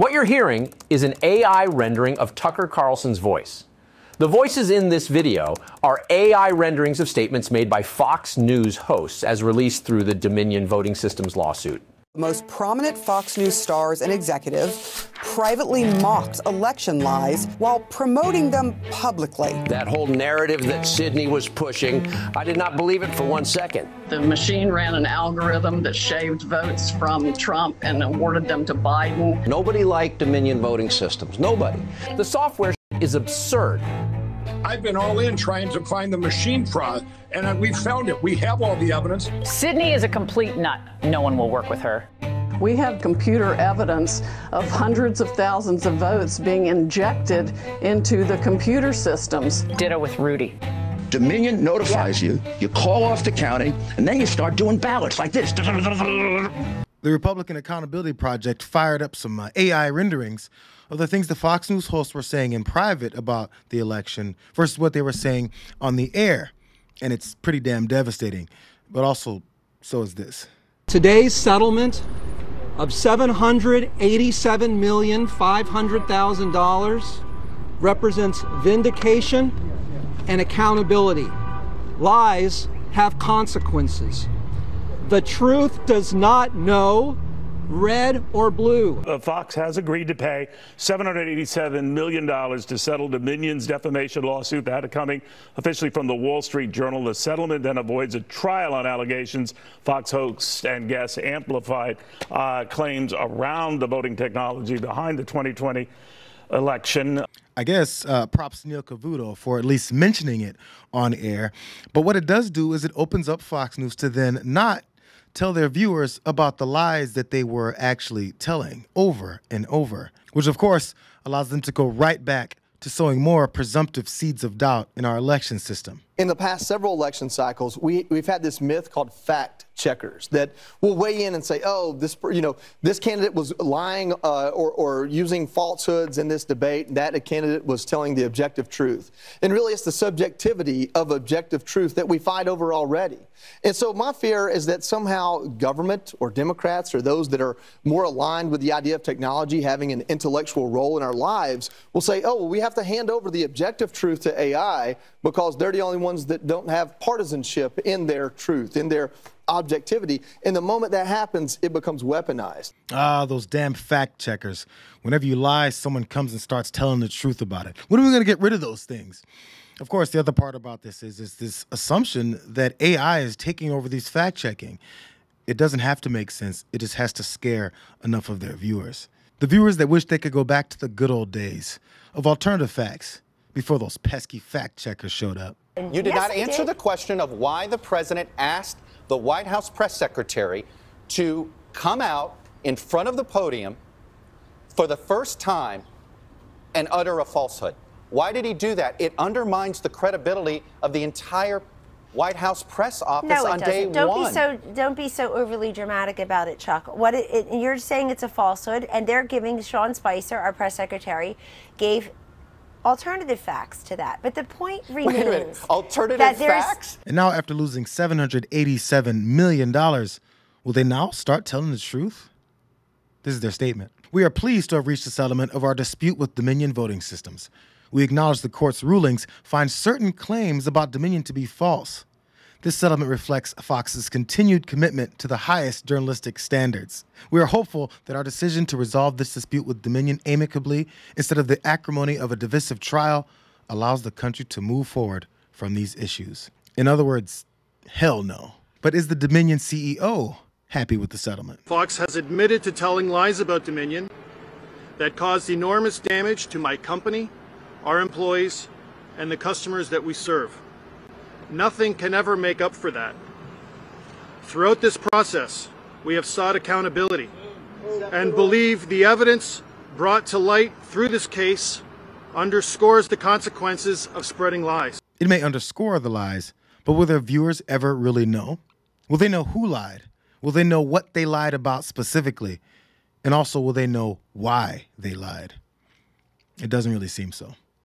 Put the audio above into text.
What you're hearing is an AI rendering of Tucker Carlson's voice. The voices in this video are AI renderings of statements made by Fox News hosts as released through the Dominion Voting Systems lawsuit. Most prominent Fox News stars and executives privately mocked election lies while promoting them publicly. That whole narrative that Sidney was pushing, I did not believe it for one second. The machine ran an algorithm that shaved votes from Trump and awarded them to Biden. Nobody liked Dominion voting systems. Nobody. The software is absurd. I've been all in trying to find the machine fraud, and we found it. We have all the evidence. Sidney is a complete nut. No one will work with her. We have computer evidence of hundreds of thousands of votes being injected into the computer systems. Ditto with Rudy. Dominion notifies yeah. you, you call off the county, and then you start doing ballots like this. The Republican Accountability Project fired up some uh, AI renderings of the things the Fox News hosts were saying in private about the election versus what they were saying on the air. And it's pretty damn devastating. But also, so is this. Today's settlement of $787,500,000 represents vindication and accountability. Lies have consequences. The truth does not know red or blue. Uh, Fox has agreed to pay $787 million to settle Dominion's defamation lawsuit. That had coming officially from the Wall Street Journal. The settlement then avoids a trial on allegations Fox hosts and guests amplified uh, claims around the voting technology behind the 2020 election. I guess uh, props Neil Cavuto for at least mentioning it on air. But what it does do is it opens up Fox News to then not tell their viewers about the lies that they were actually telling over and over, which of course allows them to go right back to sowing more presumptive seeds of doubt in our election system. In the past several election cycles, we, we've had this myth called fact checkers that will weigh in and say, oh, this, you know, this candidate was lying uh, or, or using falsehoods in this debate. and That a candidate was telling the objective truth. And really, it's the subjectivity of objective truth that we fight over already. And so my fear is that somehow government or Democrats or those that are more aligned with the idea of technology having an intellectual role in our lives will say, oh, well, we have to hand over the objective truth to AI because they're the only ones that don't have partisanship in their truth, in their objectivity. And the moment that happens, it becomes weaponized. Ah, those damn fact checkers. Whenever you lie, someone comes and starts telling the truth about it. When are we going to get rid of those things? Of course, the other part about this is, is this assumption that AI is taking over these fact checking. It doesn't have to make sense, it just has to scare enough of their viewers. The viewers that wish they could go back to the good old days of alternative facts before those pesky fact checkers showed up. You did yes, not answer did. the question of why the president asked the White House press secretary to come out in front of the podium for the first time and utter a falsehood. Why did he do that? It undermines the credibility of the entire White House press office no, on doesn't. day don't one. Be so, don't be so overly dramatic about it, Chuck. What it, it, you're saying it's a falsehood, and they're giving Sean Spicer, our press secretary, gave alternative facts to that. But the point remains alternative facts. And now, after losing seven hundred eighty-seven million dollars, will they now start telling the truth? This is their statement. We are pleased to have reached a settlement of our dispute with Dominion voting systems. We acknowledge the court's rulings find certain claims about Dominion to be false. This settlement reflects Fox's continued commitment to the highest journalistic standards. We are hopeful that our decision to resolve this dispute with Dominion amicably instead of the acrimony of a divisive trial allows the country to move forward from these issues. In other words, hell no. But is the Dominion CEO happy with the settlement? Fox has admitted to telling lies about Dominion that caused enormous damage to my company, our employees, and the customers that we serve. Nothing can ever make up for that. Throughout this process, we have sought accountability and believe the evidence brought to light through this case underscores the consequences of spreading lies. It may underscore the lies, but will their viewers ever really know? Will they know who lied? Will they know what they lied about specifically? And also, will they know why they lied? It doesn't really seem so.